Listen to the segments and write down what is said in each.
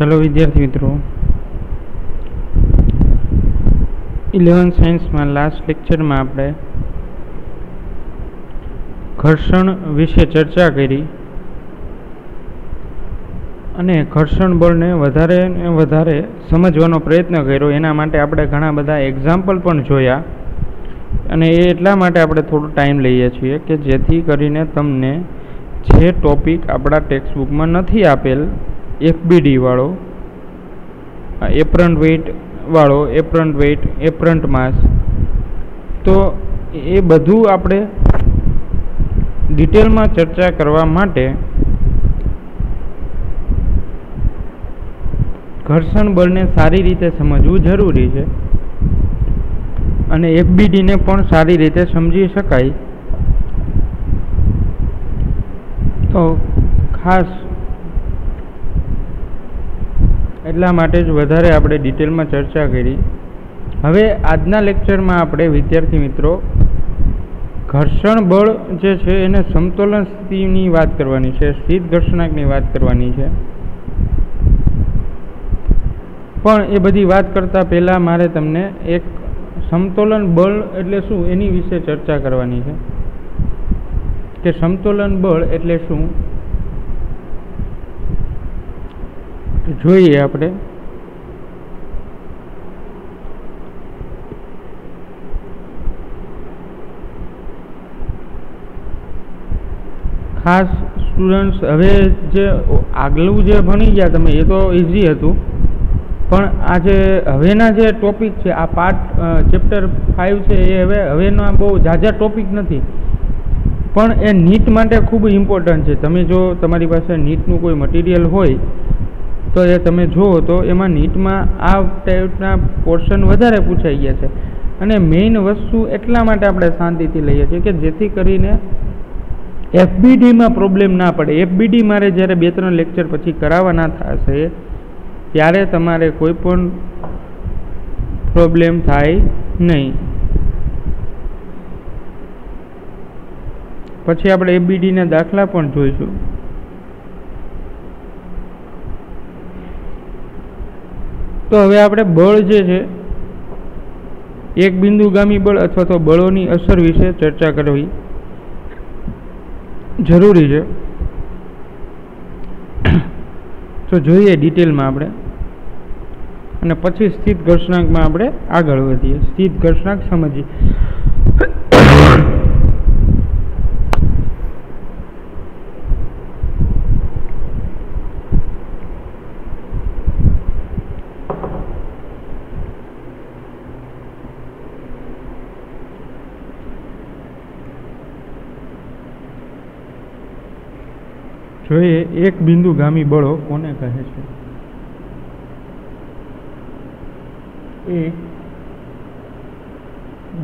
ચલો વિદ્યાર્થી મિત્રો. ઇલેવન સાયન્સમાં લાસ્ટ લેક્ચરમાં આપણે ઘર્ષણ વિશે ચર્ચા કરી અને ઘર્ષણ બળને વધારે ને વધારે સમજવાનો પ્રયત્ન કર્યો. એના માટે આપણે ઘણા બધા એક્ઝામ્પલ પણ જોયા અને એ એટલા માટે આપણે થોડો ટાઈમ લઈએ છીએ કે જેથી કરીને તમને જે ટોપિક આપણા ટેક્સ્ટ બુકમાં નથી આપેલ એફબીડી વાળો એપ્રન્ટ વેઇટ વાળો એપ્રન્ટ વેઇટ એપ્રન્ટ માસ તો એ બધું આપણે ડિટેલમાં ચર્ચા કરવા માટે ઘર્ષણ બળને સારી રીતે સમજવું જરૂરી છે અને એફબીડીને પણ સારી રીતે સમજી શકાય. તો ખાસ એટલા માટે જ વધારે આપણે ડિટેલમાં ચર્ચા કરી. હવે આજના લેક્ચરમાં આપણે વિદ્યાર્થી મિત્રો, ઘર્ષણ બળ જે છે એને સમતોલન સ્થિતિની વાત કરવાની છે સ્થિત ઘર્ષણાંકની વાત કરવાની છે. પણ એ બધી વાત કરતાં પહેલાં મારે તમને એક સમતોલન બળ એટલે શું એની વિશે ચર્ચા કરવાની છે. કે સમતોલન બળ એટલે શું? જોઈએ આપણે. ખાસ સ્ટુડન્ટ્સ હવે જે આગલું જે ભણી ગયા તમે, એ તો ઇઝી હતું. પણ આ જે હવેના જે ટોપિક છે, આ પાર્ટ ચેપ્ટર ફાઇવ છે, એ હવે, હવેના બહુ ઝાઝા ટોપિક નથી. પણ એ નીટ માટે ખૂબ ઇમ્પોર્ટન્ટ છે. તમે જો તમારી પાસે નીટનું કોઈ મટીરિયલ હોય તો એ તમે જુઓ તો એમાં નીટમાં આ ટાઈપના પોર્શન વધારે પૂછાઈ ગયા છે. અને મેઇન વસ્તુ એટલા માટે આપણે શાંતિથી લઈએ છીએ કે જેથી કરીને એફબીડીમાં પ્રોબ્લેમ ના પડે. એફબીડી મારે જ્યારે બે ત્રણ લેક્ચર પછી કરાવવાના થશે, ત્યારે તમારે કોઈ પણ પ્રોબ્લેમ થાય નહીં. પછી આપણે એફબીડીના દાખલા પણ જોઈશું. તો હવે આપણે બળ જે છે, એક બિંદુગામી બળ અથવા તો બળોની અસર વિશે ચર્ચા કરવી જરૂરી છે. તો જોઈએ ડિટેલમાં આપણે. અને પછી સ્થિત ઘર્ષણાંકમાં આપણે આગળ વધીએ. સ્થિત ઘર્ષણાંક સમજીએ. જોઈએ, એક બિંદુગામી બળો કોને કહે છે? એક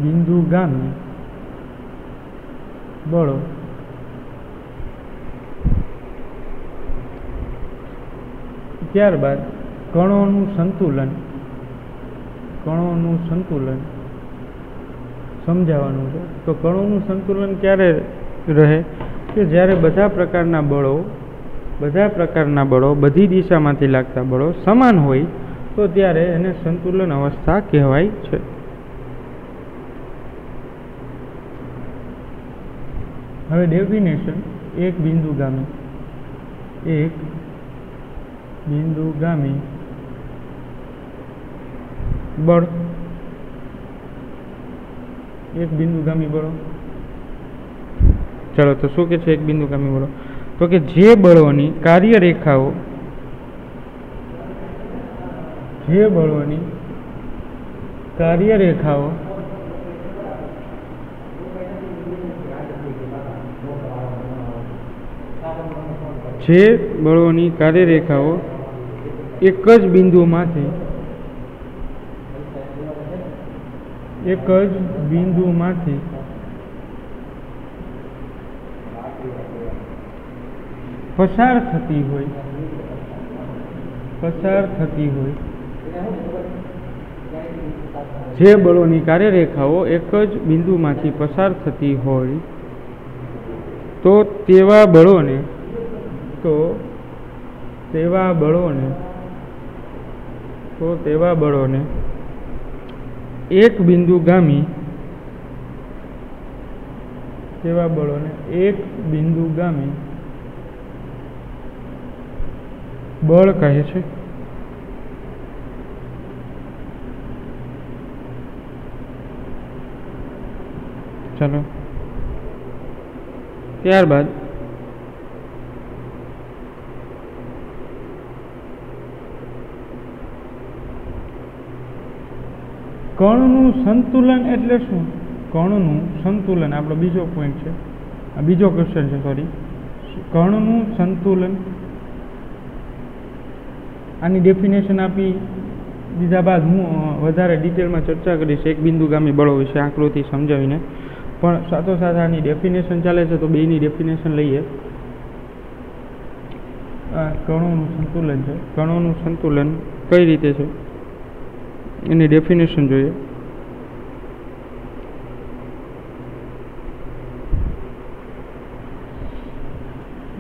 બિંદુગામી બળો ત્યારબાદ કણોનું સંતુલન કણોનું સંતુલન સમજાવવાનું છે. તો કણોનું સંતુલન ક્યારે રહે? કે જ્યારે બધા પ્રકારના બળો, બધા પ્રકારના બળો બધી દિશામાંથી લાગતા બળો સમાન હોય, તો ત્યારે એને સંતુલન અવસ્થા કહેવાય છે. હવે ડેફિનેશન એક બિંદુગામી એક બિંદુગામી બળ, એક બિંદુગામી બળો. ચાલો તો શું કે છે? એક બિંદુ કામી બળો તો કે જે બળોની કાર્યરેખાઓ જે બળોની કાર્યરેખાઓ જે બળોની કાર્યરેખાઓ એક જ બિંદુમાંથી એક જ બિંદુમાંથી પસાર થતી હોય. પસાર થતી હોય. જે બળોની કાર્યરેખાઓ એક જ બિંદુમાંથી પસાર થતી હોય, તો તેવા બળોને, તો તેવા બળોને, તો તેવા બળોને એક બિંદુ ગામી તેવા બળોને એક બિંદુગામી બળ કહે છે. ચાલો. ત્યારબાદ કણનું સંતુલન એટલે શું? કણનું સંતુલન, આપણો બીજો પોઈન્ટ છે. આ બીજો ક્વેશ્ચન છે સોરી કણનું સંતુલન આની ડેફિનેશન આપી દીધા બાદ હું વધારે ડિટેલમાં ચર્ચા કરીશ. એક બિંદુગામી બળો વિશે આકૃતિ સમજાવીને. પણ સાથોસાથ આની ડેફિનેશન ચાલે છે તો બેની ડેફિનેશન લઈએ. આ કણોનું સંતુલન છે. કણોનું સંતુલન કઈ રીતે છે? એની ડેફિનેશન જોઈએ.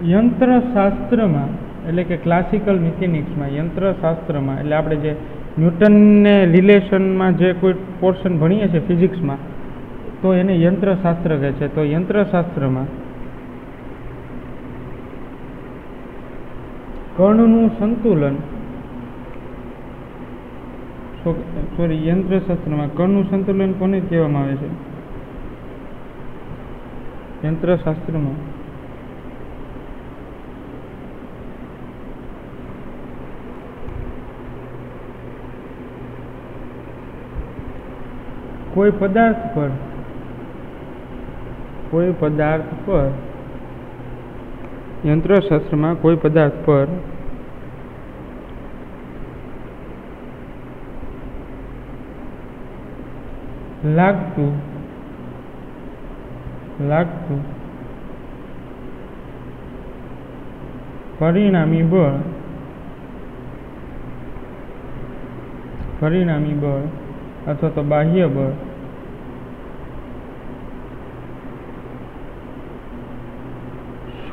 યંત્રશાસ્ત્રમાં એટલે કે ક્લાસિકલ મિકેનિક્સમાં યંત્રશાસ્ત્રમાં, એટલે આપણે જે ન્યૂટનને રિલેશનમાં જે કોઈ પોર્શન ભણીએ છીએ ફિઝિક્સમાં તો એને યંત્રશાસ્ત્ર કહે છે. તો યંત્રશાસ્ત્રમાં કણનું સંતુલન સોરી, યંત્રશાસ્ત્રમાં કણનું સંતુલન કોને કહેવામાં આવે છે? યંત્રશાસ્ત્રમાં. કોઈ પદાર્થ પર. કોઈ પદાર્થ પર. યંત્રશાસ્ત્રમાં કોઈ પદાર્થ પર. લાગતું. લાગતું. પરિણામી બળ. પરિણામી બળ અથવા તો બાહ્ય બળ.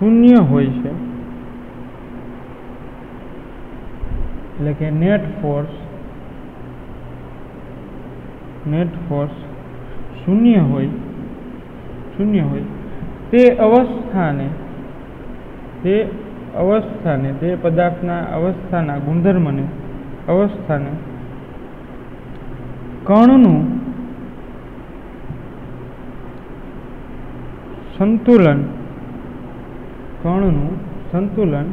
શૂન્ય હોય છે. એટલે કે નેટ ફોર્સ નેટ ફોર્સ શૂન્ય હોય શૂન્ય હોય. તે અવસ્થાને તે અવસ્થાને, તે પદાર્થના અવસ્થાના ગુણધર્મને, અવસ્થાને કણનું સંતુલન કણનું સંતુલન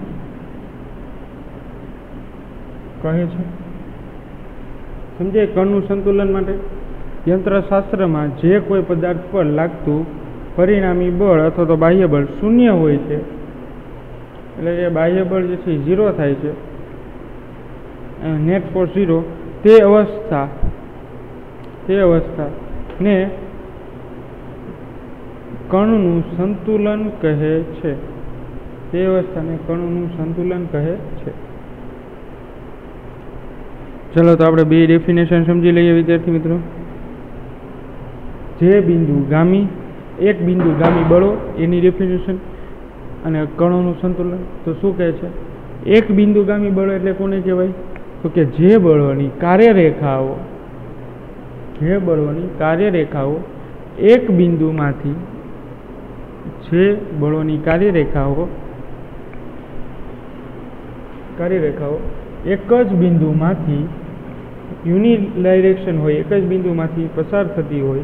કહે છે. સમજે કણનું સંતુલન માટે? યંત્રશાસ્ત્રમાં જે કોઈ પદાર્થ પર લાગતું પરિણામી બળ અથવા તો બાહ્ય બળ શૂન્ય હોય છે, એટલે એ બાહ્ય બળ જે છે ઝીરો થાય છે. નેટ ફોર ઝીરો તે અવસ્થા તે અવસ્થા ને કણનું સંતુલન કહે છે. તે અવસ્થાને કણોનું સંતુલન કહે છે. ચલો તો આપણે બે ડેફિનેશન સમજી લઈએ વિદ્યાર્થી મિત્રો. જે બિંદુ ગામી, એક બિંદુ ગામી બળો, એની ડેફિનેશન અને કણોનું સંતુલન. તો શું કહે છે? એક બિંદુ ગામી બળો એટલે કોને કહેવાય? તો કે જે બળોની કાર્યરેખાઓ, જે બળોની કાર્યરેખાઓ એક બિંદુમાંથી જે બળોની કાર્યરેખાઓ કાર્યરેખાઓ એક જ બિંદુમાંથી યુનિડાયરેક્શન હોય, એક જ બિંદુમાંથી પસાર થતી હોય,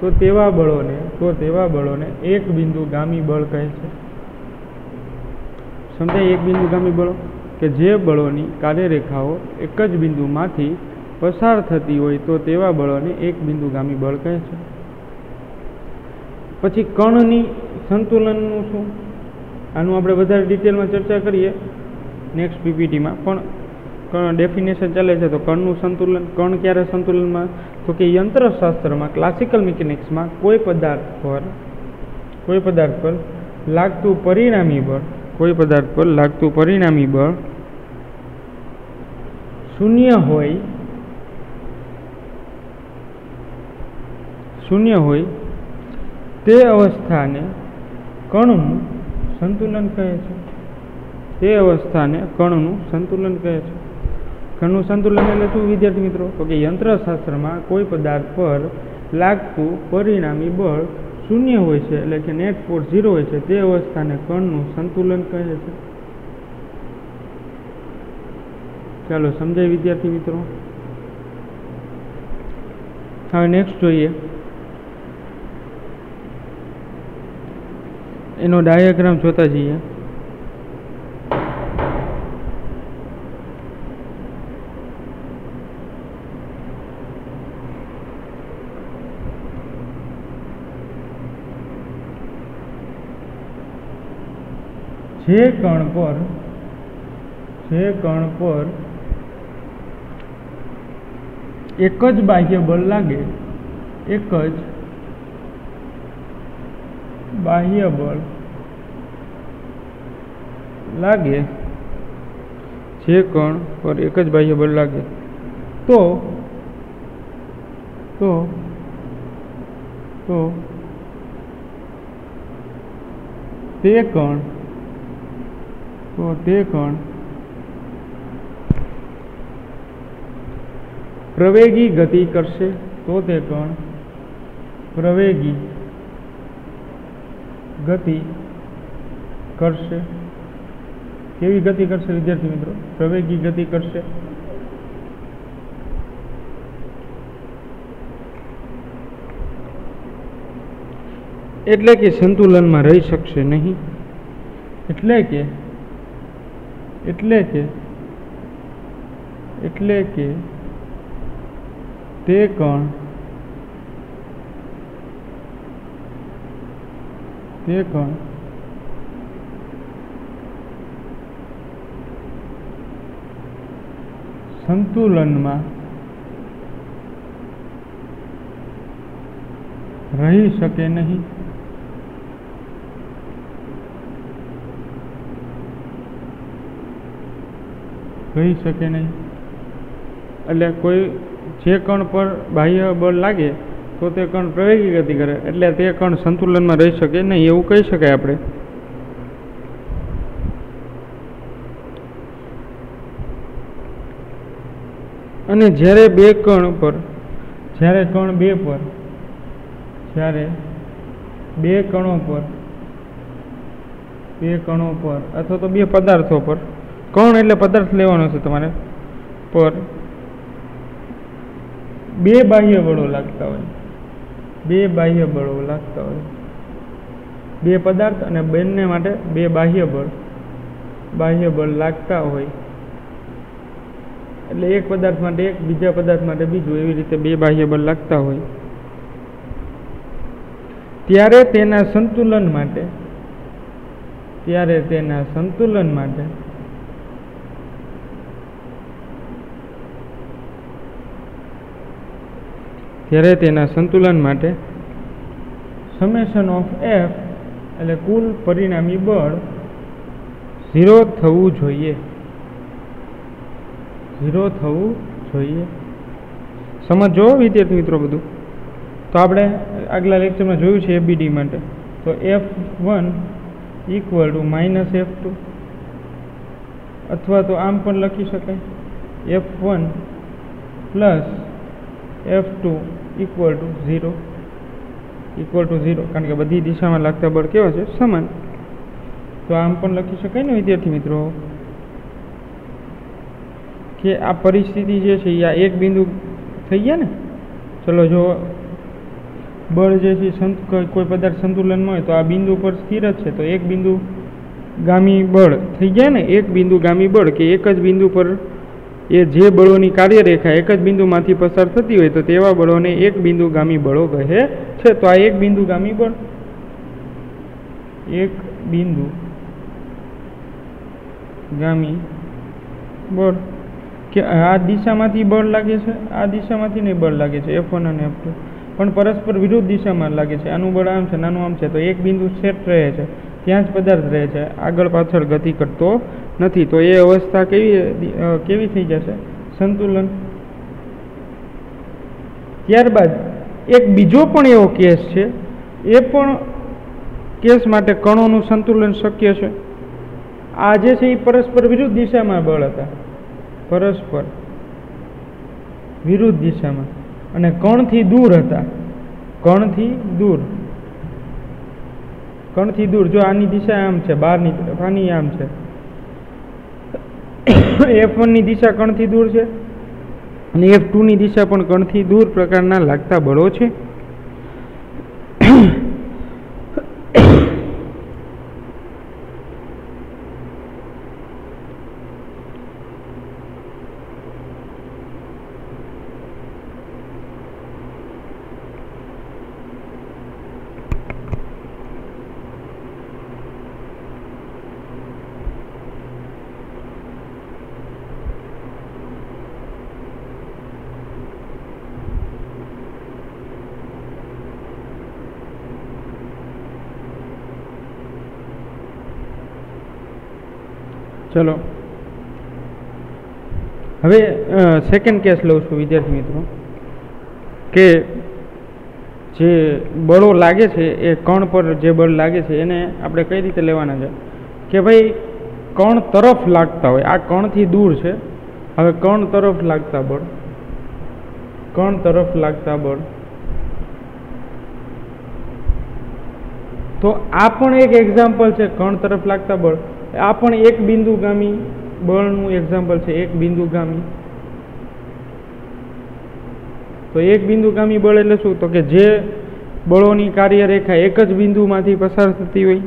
તો તેવા બળોને, તો તેવા બળોને એક બિંદુ ગામી બળ કહે છે. સમજાય એક બિંદુ ગામી બળો? કે જે બળોની કાર્યરેખાઓ એક જ બિંદુમાંથી પસાર થતી હોય, તો તેવા બળોને એક બિંદુ ગામી બળ કહે છે. પછી કણની સંતુલનનું શું? આનું આપણે વધારે ડિટેલમાં ચર્ચા કરીએ. નેક્સ્ટ પીપીટીમાં પણ ડેફિનેશન ચાલે છે તો કણનું સંતુલન, કણ ક્યારે સંતુલનમાં? તો કે યંત્રશાસ્ત્રમાં ક્લાસિકલ મિકેનિક્સમાં કોઈ પદાર્થ પર, કોઈ પદાર્થ પર લાગતું પરિણામી બળ, કોઈ પદાર્થ પર લાગતું પરિણામી બળ શૂન્ય હોય શૂન્ય હોય, તે અવસ્થાને કણનું સંતુલન કહે છે. તે અવસ્થાને કણનું સંતુલન કહે છે. કણનું સંતુલન એટલે શું, વિદ્યાર્થી મિત્રો? તો કે યંત્રશાસ્ત્રમાં કોઈ પદાર્થ પર લાગતું પરિણામી બળ શૂન્ય હોય છે, એટલે કે નેટ ફોર્સ ઝીરો હોય છે, તે અવસ્થાને કણનું સંતુલન કહે છે. ચાલો સમજાય વિદ્યાર્થી મિત્રો? હવે નેક્સ્ટ જોઈએ. એનો ડાયાગ્રામ જોતા જઈએ. જે કણ પર જે કણ પર એક જ બાહ્ય બળ લાગે એક જ બાહ્ય બળ લાગે જે કણ પર એક જ બાહ્ય બળ લાગે તો તો તો તે કણ તો તે કણ પ્રવેગી ગતિ કરશે, તો તે કણ પ્રવેગી ગતિ કરશે. કેવી ગતિ કરશે, વિદ્યાર્થી મિત્રો? પ્રવેગી ગતિ કરશે. એટલે કે સંતુલનમાં રહી શકશે નહીં. એટલે કે એટલે કે એટલે કે તે કણ તે કણ સંતુલનમાં રહી શકે નહીં. રહી શકે નહીં. એટલે કોઈ જે કણ પર બાહ્ય બળ લાગે, તો તે કણ પ્રવેગી ગતિ કરે. એટલે તે કણ સંતુલનમાં રહી શકે નહીં, એવું કહી શકાય આપણે. અને જ્યારે બે કણ પર, જ્યારે કણ બે પર, જ્યારે બે કણો પર, બે કણો પર, અથવા તો બે પદાર્થો પર કણ એટલે પદાર્થ લેવાનો છે તમારે? પર. બે બાહ્ય બળો લાગતા હોય. બે બાહ્ય બળો લાગતા હોય. બે પદાર્થ અને બંને માટે બે બાહ્ય બળ. બાહ્ય બળ લાગતા હોય. એટલે એક પદાર્થ માટે એક, બીજા પદાર્થ માટે બીજું, એવી રીતે બે બાહ્ય બળ લાગતા હોય. ત્યારે તેના સંતુલન માટે, ત્યારે તેના સંતુલન માટે ત્યારે તેના સંતુલન માટે સમેશન ઓફ એફ એટલે કુલ પરિણામી બળ ઝીરો થવું જોઈએ. ઝીરો થવું જોઈએ. સમજો વિદ્યાર્થી મિત્રો બધું. તો આપણે આગલા લેક્ચરમાં જોયું છે એબીડી માટે. તો F one equal to minus F two અથવા તો આમ પણ લખી શકાય. F one plus F two equal to zero equal to zero કારણ કે બધી દિશામાં લાગતા બળ કેવા છે? સમાન. તો આમ પણ લખી શકાય ને વિદ્યાર્થી મિત્રો? કે આ પરિસ્થિતિ જે છે એ આ એક બિંદુ થઈ ગયા ને? ચલો જો બળ જે છે સંત, કોઈ પદાર્થ સંતુલનમાં હોય તો આ બિંદુ પર સ્થિર જ છે. તો એક બિંદુ ગામી બળ થઈ ગયા ને? એક બિંદુ ગામી બળ કે એક જ બિંદુ પર એ જે બળોની કાર્યરેખા એક જ બિંદુમાંથી પસાર થતી હોય તો તેવા બળોને એક બિંદુ ગામી બળો કહે છે. તો આ એક બિંદુગામી બળ, એક બિંદુ ગામી બળ. કે આ દિશામાંથી બળ લાગે છે? આ દિશામાંથી નહીં બળ લાગે છે. એફ અને એફ પણ પરસ્પર વિરુદ્ધ દિશામાં લાગે છે. આનું બળ આમ છે, નાનું આમ છે. તો એક બિંદુ સેટ રહે છે. ત્યાં જ પદાર્થ રહે છે. આગળ પાછળ ગતિ કરતો નથી, તો એ અવસ્થા કેવી કેવી થઈ જશે? સંતુલન. ત્યારબાદ એક બીજો પણ એવો કેસ છે, એ પણ કેસ માટે કણોનું સંતુલન શક્ય છે. આ જે છે એ પરસ્પર વિરુદ્ધ દિશામાં બળ હતા. પરસ્પર વિરુદ્ધ દિશામાં. અને કણથી દૂર હતા. કણથી દૂર. કણથી દૂર. જો આની દિશા આમ છે બહારની તરફ આની આમ છે. એફ વનની દિશા કણથી દૂર છે? અને એફ ટુની દિશા પણ કણથી દૂર પ્રકારના લાગતા બળો છે ચલો હવે સેકન્ડ કેસ લઉં છું વિદ્યાર્થી મિત્રો. કે જે બળો લાગે છે, એ કણ પર જે બળ લાગે છે, એને આપણે કઈ રીતે લેવાના છે? કે ભાઈ, કણ તરફ લાગતા હોય. આ કણથી દૂર છે. હવે કણ તરફ લાગતા બળ. કણ તરફ લાગતા બળ. તો આ પણ એક એક્ઝામ્પલ છે, કણ તરફ લાગતા બળ. આ પણ એક બિંદુગામી બળનું એક્ઝામ્પલ છે, એક બિંદુગામી. તો એક બિંદુગામી બળ એટલે શું? તો કે જે બળોની કાર્યરેખા એક જ બિંદુમાંથી પસાર થતી હોય,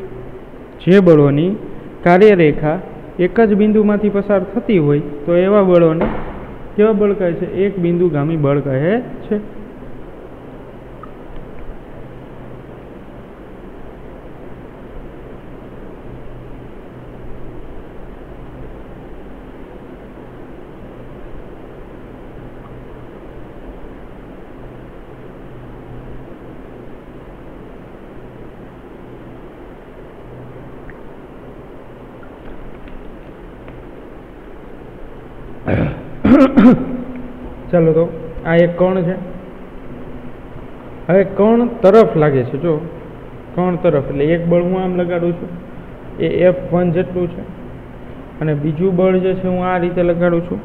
જે બળોની કાર્યરેખા એક જ બિંદુમાંથી પસાર થતી હોય, તો એવા બળોને કેવા બળ કહે છે? એક બિંદુગામી બળ કહે છે. ચાલો તો આ એક કણ છે? હવે કણ તરફ લાગે છે? જો, કણ તરફ? એટલે એક બળ હું આમ લગાડું છું. એ એફ વન જેટલું છે. અને બીજું બળ જે છે હું આ રીતે લગાડું છું.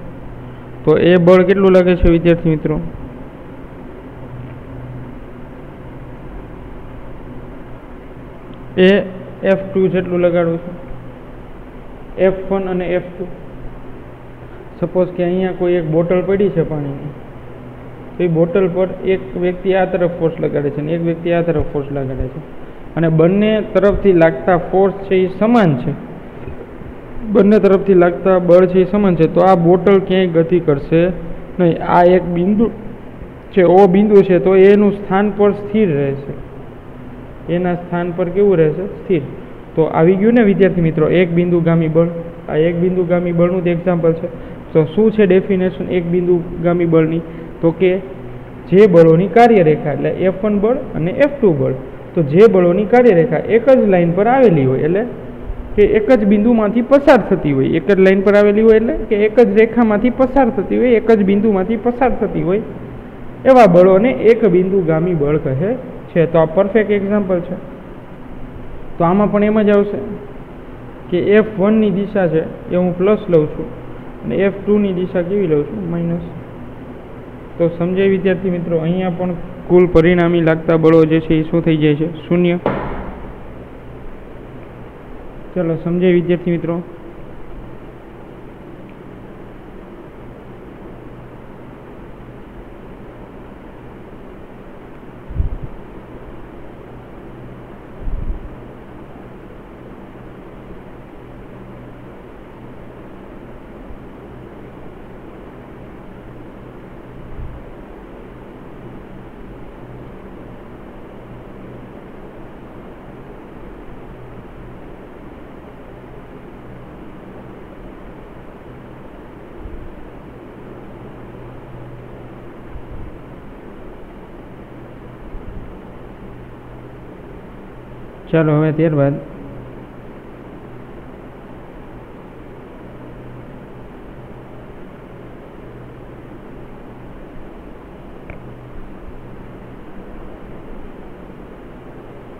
તો એ બળ કેટલું લાગે છે વિદ્યાર્થી મિત્રો? એ એફ ટુ જેટલું લગાડું છું. એફ વન અને એફ ટુ સપોઝ કે અહીંયા કોઈ એક બોટલ પડી છે પાણીની, તો એ બોટલ પર એક વ્યક્તિ આ તરફ ફોર્સ લગાડે છે અને એક વ્યક્તિ આ તરફ ફોર્સ લગાડે છે. અને બંને તરફથી લાગતા ફોર્સ છે એ સમાન છે. બંને તરફથી લાગતા બળ છે એ સમાન છે. તો આ બોટલ ક્યાંય ગતિ કરશે નહીં. આ એક બિંદુ છે, ઓ બિંદુ છે, તો એનું સ્થાન પર સ્થિર રહેશે. એના સ્થાન પર કેવું રહેશે? સ્થિર. તો આવી ગયું ને વિદ્યાર્થી મિત્રો, એક બિંદુગામી બળ. આ એક બિંદુગામી બળનું જ એક્ઝામ્પલ છે. તો શું છે ડેફિનેશન એક બિંદુગામી બળની? તો કે જે બળોની કાર્યરેખા, એટલે એફ વન બળ અને એફ ટુ બળ. તો જે બળોની કાર્યરેખા એક જ લાઈન પર આવેલી હોય, એટલે કે એક જ બિંદુમાંથી પસાર થતી હોય. એક જ લાઈન પર આવેલી હોય, એટલે કે એક જ રેખામાંથી પસાર થતી હોય, એક જ બિંદુમાંથી પસાર થતી હોય. એવા બળોને એક બિંદુગામી બળ કહે છે. તો આ પરફેક્ટ એક્ઝામ્પલ છે. તો આમાં પણ એમ જ આવશે કે એફ વનની દિશા છે, એ હું પ્લસ લઉં છું. અને એફ ટુની દિશા કેવી લઉં છું? માઇનસ તો સમજાય વિદ્યાર્થી મિત્રો, અહીંયા પણ કુલ પરિણામી લાગતા બળો જે છે એ શું થઈ જાય છે? શૂન્ય. ચલો, સમજાય વિદ્યાર્થી મિત્રો. ચાલો હવે ત્યારબાદ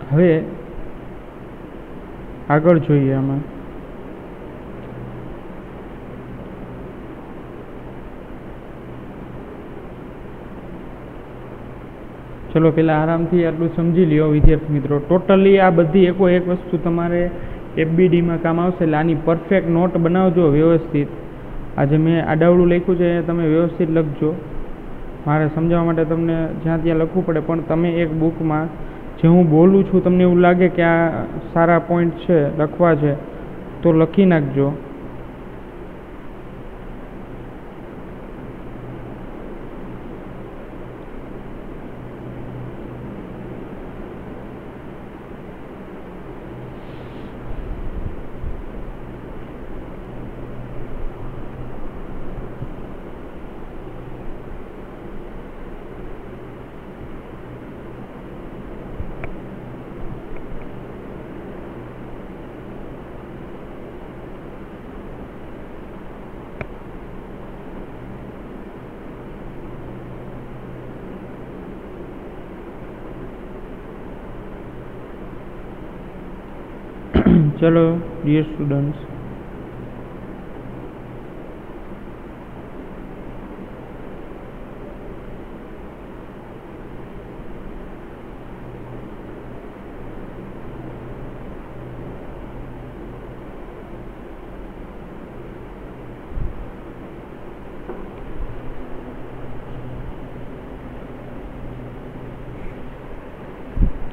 હવે આગળ જોઈએ આમાં. ચલો પહેલાં આરામથી આટલું સમજી લ્યો, વિદ્યાર્થી મિત્રો. ટોટલી આ બધી એકો એક વસ્તુ તમારે એફબીડીમાં કામ આવશે. એટલે આની પરફેક્ટ નોટ બનાવજો વ્યવસ્થિત. આજે મેં આડાવડું લખ્યું છે એ તમે વ્યવસ્થિત લખજો. મારે સમજાવવા માટે તમને જ્યાં ત્યાં લખવું પડે, પણ તમે એક બુકમાં જે હું બોલું છું, તમને એવું લાગે કે આ સારા પોઈન્ટ છે, લખવા છે, તો લખી નાખજો. ચલો ડિયર સ્ટુડન્ટ્સ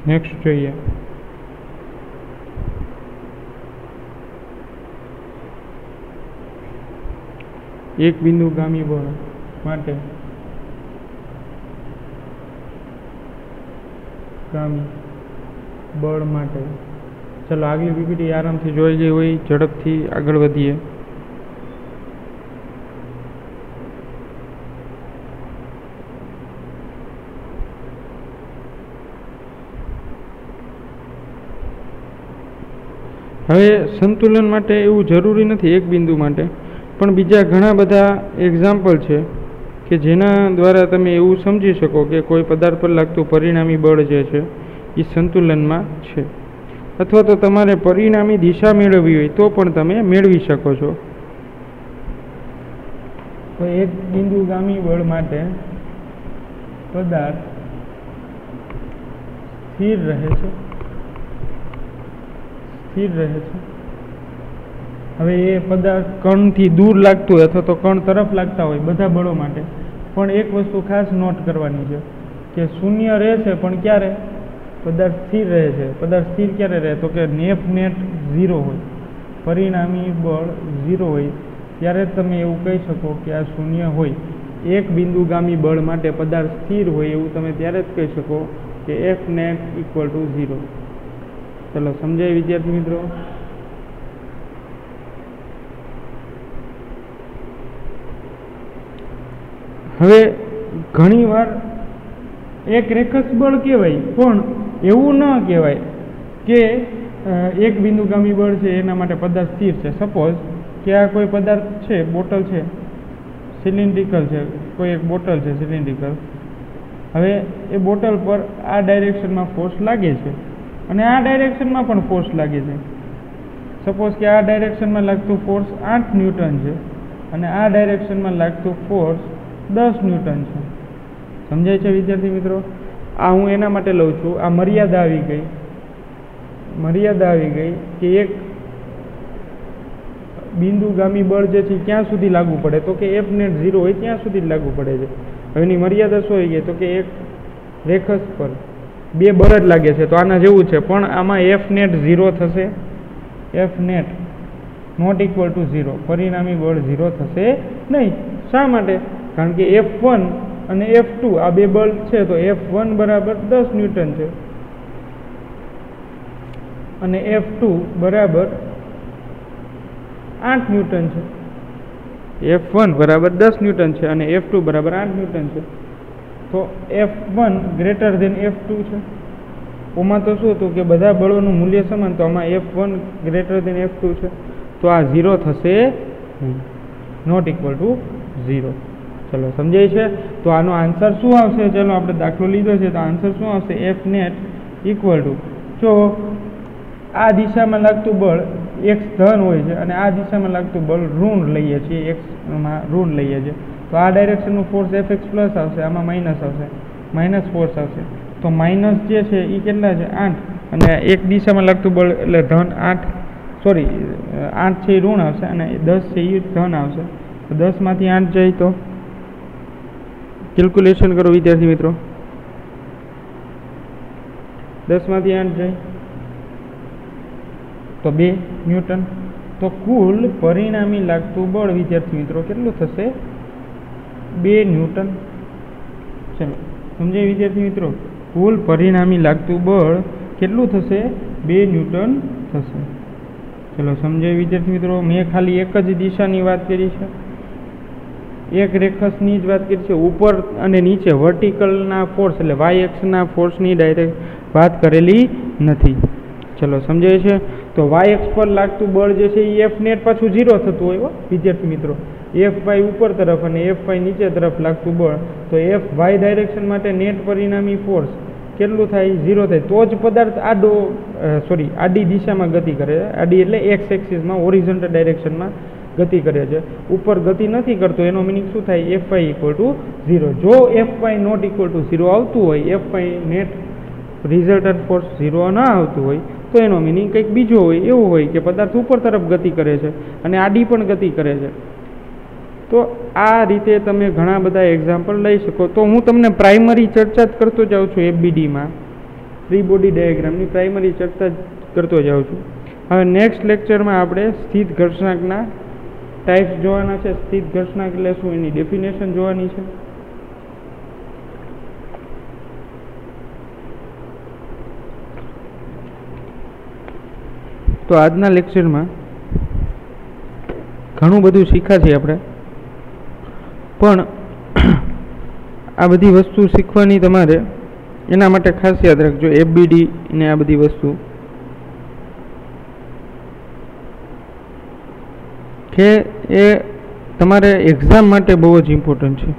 નેક્સ્ટ જોઈએ. એક બિંદુગામી બળ માટે. ગામી બળ માટે. ચલો આગલી પીપીટી આરામથી જોઈ જઈ હોય ઝડપથી આગળ વધીએ. હવે સંતુલન માટે એવું જરૂરી નથી એક બિંદુ માટે. પણ બીજા ઘણા બધા એક્ઝામ્પલ છે કે જેના દ્વારા તમે એવું સમજી શકો કે કોઈ પદાર્થ પર લાગતું પરિણામી બળ જે છે, એ સંતુલનમાં છે. અથવા તો તમારે પરિણામી દિશા મેળવવી હોય તો પણ તમે મેળવી શકો છો. એક બિંદુગામી બળ માટે પદાર્થ સ્થિર રહે છે. સ્થિર રહે છે. હવે એ પદાર્થ કણથી દૂર લાગતું હોય અથવા તો કણ તરફ લાગતા હોય બધા બળો માટે. પણ એક વસ્તુ ખાસ નોટ કરવાની છે કે શૂન્ય રહેશે પણ ક્યારે? પદાર્થ સ્થિર રહે છે. પદાર્થ સ્થિર ક્યારે રહે? તો કે નેફ નેટ ઝીરો હોય. પરિણામી બળ ઝીરો હોય. ત્યારે તમે એવું કહી શકો કે આ શૂન્ય હોય. એક બિંદુગામી બળ માટે પદાર્થ સ્થિર હોય એવું તમે ત્યારે જ કહી શકો કે F net equal to zero ચલો, સમજાય વિદ્યાર્થી મિત્રો? હવે ઘણીવાર એક રેખસ બળ કહેવાય, પણ એવું ન કહેવાય કે એક બિંદુગામી બળ છે, એના માટે પદાર્થ સ્થિર છે. સપોઝ કે આ કોઈ પદાર્થ છે, બોટલ છે સિલિન્ડ્રિકલ છે, કોઈ એક બોટલ છે સિલિન્ડ્રિકલ હવે એ બોટલ પર આ ડાયરેક્શનમાં ફોર્સ લાગે છે અને આ ડાયરેક્શનમાં પણ ફોર્સ લાગે છે. સપોઝ કે આ ડાયરેક્શનમાં લાગતું ફોર્સ આઠ ન્યૂટન છે અને આ ડાયરેક્શનમાં લાગતું ફોર્સ દસ ન્યૂટન છે. સમજાય છે વિદ્યાર્થી મિત્રો? આ હું એના માટે લઉં છું. આ મર્યાદા આવી ગઈ. મર્યાદા આવી ગઈ કે એક બિંદુગામી બળ જે છે ક્યાં સુધી લાગુ પડે? તો કે એફ નેટ ઝીરો હોય ત્યાં સુધી જ લાગુ પડે છે. હવે એની મર્યાદા શું હોય ગઈ? તો કે એક રેખસ પર બે બળ જ લાગે છે. તો આના જેવું છે. પણ આમાં એફ નેટ ઝીરો થશે. F net not equal to zero પરિણામી બળ ઝીરો થશે નહીં. શા માટે? કારણ કે એફ વન અને એફ ટુ આ બે બળ છે, તો એફ વન બરાબર દસ ન્યૂટન છે. અને એફ ટુ બરાબર આઠ ન્યૂટન છે. એફ વન બરાબર દસ ન્યૂટન છે અને એફ ટુ બરાબર આઠ ન્યૂટન છે. તો F one greater than F two છે. ઓમાં તો શું હતું કે બધા બળોનું મૂલ્ય સમાન, તો આમાં F one greater than F two છે. તો આ ઝીરો થશે નોટ ઇક્વલ ટુ ઝીરો ચલો સમજાય છે? તો આનો આન્સર શું આવશે? ચલો આપણે દાખલો લીધો છે, તો આન્સર શું આવશે? એફ નેટ ઇક્વલ ટુ જો આ દિશામાં લાગતું બળ એક્સ ધન હોય છે અને આ દિશામાં લાગતું બળ ઋણ લઈએ છીએ એક્સમાં ઋણ લઈએ છીએ, તો આ ડાયરેક્શનનું ફોર્સ એફ એક્સ પ્લસ આવશે, આમાં માઇનસ આવશે માઇનસ ફોર્સ આવશે. તો માઇનસ જે છે એ કેટલા છે? આઠ. અને એક દિશામાં લાગતું બળ એટલે ધન આઠ સોરી આઠ છે એ ઋણ આવશે અને દસ છે એ ધન આવશે. તો દસમાંથી આઠ જાય તો? કેલ્ક્યુલેશન કરો વિદ્યાર્થી મિત્રો. દસમાંથી આઠ જાય. તો બે ન્યૂટન. તો કુલ પરિણામી લાગતું બળ વિદ્યાર્થી મિત્રો કેટલું થશે? બે ન્યૂટન. ચલો, સમજાય વિદ્યાર્થી મિત્રો? કુલ પરિણામી લાગતું બળ કેટલું થશે? બે ન્યૂટન થશે. ચલો, સમજાય વિદ્યાર્થી મિત્રો? મેં ખાલી એક જ દિશાની વાત કરી છે. એક રેખસની જ વાત કરી છે, ઉપર અને નીચે વર્ટિકલના ફોર્સ એટલે વાય એક્સના ફોર્સની ડાયરેક્ટ વાત કરેલી નથી. ચલો સમજાય છે? તો વાય એક્સ પર લાગતું બળ જે છે એ એફ નેટ પાછું ઝીરો થતું હોય વિદ્યાર્થી મિત્રો. એફ વાય ઉપર તરફ અને એફ વાય નીચે તરફ લાગતું બળ, તો એફ વાય ડાયરેક્શન માટે નેટ પરિણામી ફોર્સ કેટલું થાય? ઝીરો થાય. તો જ પદાર્થ આડો સોરી આડી દિશામાં ગતિ કરે આડી એટલે એક્સ એક્સિસમાં ઓરિઝન્ટલ ડાયરેક્શનમાં ગતિ કરે છે. ઉપર ગતિ નથી કરતો, એનો મિનિંગ શું થાય? F Y equal to zero જો F Y not equal to zero આવતું હોય F Y net resultant force zero ના આવતું હોય, તો એનો મિનિંગ કંઈક બીજો હોય, એવું હોય કે પદાર્થ ઉપર તરફ ગતિ કરે છે અને આડી પણ ગતિ કરે છે. તો આ રીતે તમે ઘણા બધા એક્ઝામ્પલ લઈ શકો. તો હું તમને પ્રાઇમરી ચર્ચા જ કરતો જાઉં છું એફબીડીમાં ફ્રી બોડી ડાયાગ્રામની પ્રાઇમરી ચર્ચા જ કરતો જાઉં છું. હવે નેક્સ્ટ લેક્ચરમાં આપણે સ્થિત ઘર્ષણાંકના ટાઈપ્સ જોવાના છે, સ્થિત ઘર્ષણાંક એટલે શું, એની ડેફિનેશન જોવાની છે. તો આજના લેક્ચરમાં ઘણું બધું શીખ્યા છીએ આપણે. પણ આ બધી વસ્તુ શીખવાની તમારે એના માટે ખાસ યાદ રાખજો એફબીડી ને આ બધી વસ્તુ. કે એ તમારે એક્ઝામ માટે બહુ જ ઇમ્પોર્ટન્ટ છે.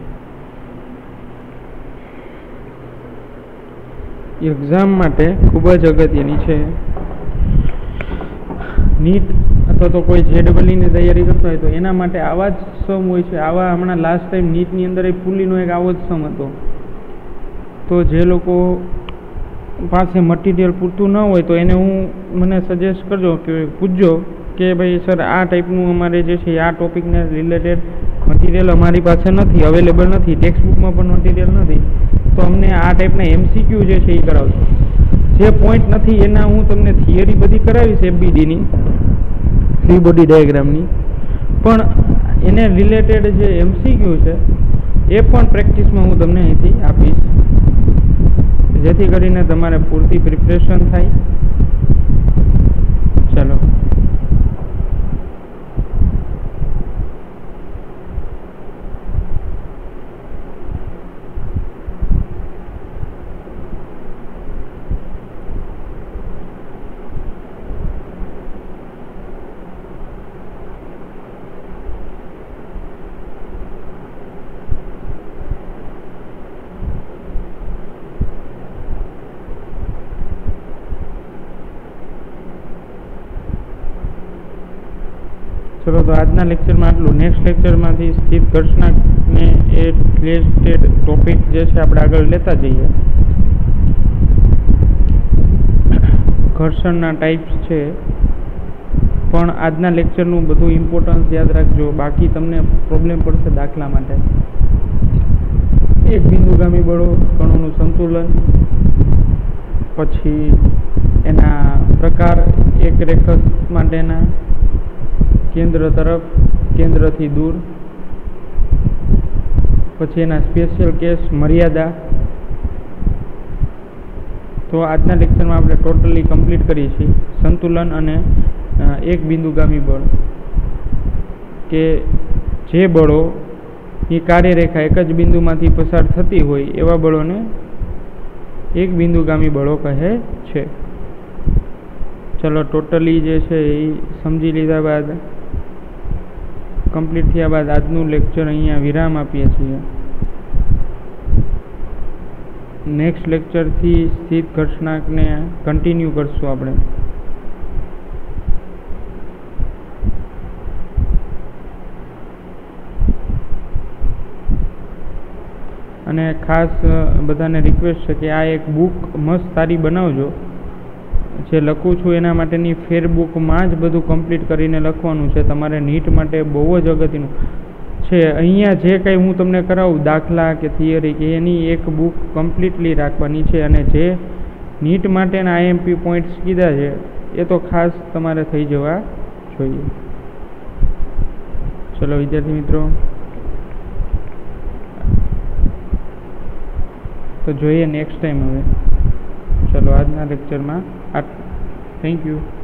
એક્ઝામ માટે ખૂબ જ અગત્યની છે. નીટ અથવા તો કોઈ જેડબલની તૈયારી કરતો હોય તો એના માટે આવા જ સમ હોય છે. આવા હમણાં લાસ્ટ ટાઈમ નીટની અંદર એ પુલીનો એક આવો જ સમ હતો. તો જે લોકો પાસે મટીરિયલ પૂરતું ન હોય તો એને હું મને સજેસ્ટ કરજો કે પૂછજો કે ભાઈ, સર, આ ટાઈપનું અમારે જે છે, આ ટોપિકને રિલેટેડ મટીરિયલ અમારી પાસે નથી અવેલેબલ નથી ટેક્સ્ટ બુકમાં પણ મટીરિયલ નથી. તો અમને આ ટાઈપના એમસીક્યુ જે છે એ કરાવશો જે પોઈન્ટ નથી, એના હું તમને થિયરી બધી કરાવીશ એફબીડીની ફ્રી બોડી ડાયાગ્રામની પણ એને રિલેટેડ જે એમસીક્યુ છે, એ પણ પ્રેક્ટિસમાં હું તમને અહીંથી આપીશ. જેથી કરીને તમારે પૂરતી પ્રિપરેશન થાય. ચલો ચલો તો આજના લેક્ચરમાં આટલું. નેક્સ્ટ લેક્ચરમાંથી સ્થિત ઘર્ષણાને એ રિલેટેડ ટોપિક જે છે, આપણે આગળ લેતા જઈએ. ઘર્ષણના ટાઈપ્સ છે. પણ આજના લેક્ચરનું બધું ઇમ્પોર્ટન્સ યાદ રાખજો. બાકી તમને પ્રોબ્લેમ પડશે દાખલા માટે. એક બિંદુગામી બળો, કણોનું સંતુલન, પછી એના પ્રકાર, એક રેખસ માટેના કેન્દ્ર તરફ, કેન્દ્રથી દૂર. પછી એના સ્પેશિયલ કેસ મર્યાદા. તો આજના લેક્ચરમાં આપણે ટોટલી કમ્પ્લીટ કરીએ છીએ. સંતુલન અને એક બિંદુગામી બળ. કે જે બળો ની કાર્યરેખા એક જ બિંદુમાંથી પસાર થતી હોય એવા બળોને એક બિંદુગામી બળો કહે છે. ચલો ટોટલી જે છે એ સમજી લીધા બાદ કમ્પ્લીટ થયા બાદ આજનું લેક્ચર અહીંયા વિરામ આપીએ છીએ. નેક્સ્ટ લેક્ચરથી સ્થિત ઘર્ષણાંકને કન્ટિન્યુ કરશું આપણે. અને ખાસ બધાને રિક્વેસ્ટ છે કે આ એક બુક મસ્ત સારી બનાવજો. જે લખું છું એના માટેની ફેરબુકમાં જ બધું કમ્પ્લીટ કરીને લખવાનું છે. તમારે નીટ માટે બહુ જ અગત્યનું છે. અહીંયા જે કંઈ હું તમને કરાવું, દાખલા કે થિયરી કે એની એક બુક કમ્પ્લીટલી રાખવાની છે અને જે નીટ માટેના આઈએમપી પોઈન્ટ્સ કીધા છે, એ તો ખાસ તમારે થઈ જવા જોઈએ. ચલો વિદ્યાર્થી મિત્રો. તો જોઈએ નેક્સ્ટ ટાઈમ હવે. ચલો આજના લેક્ચરમાં Thank you.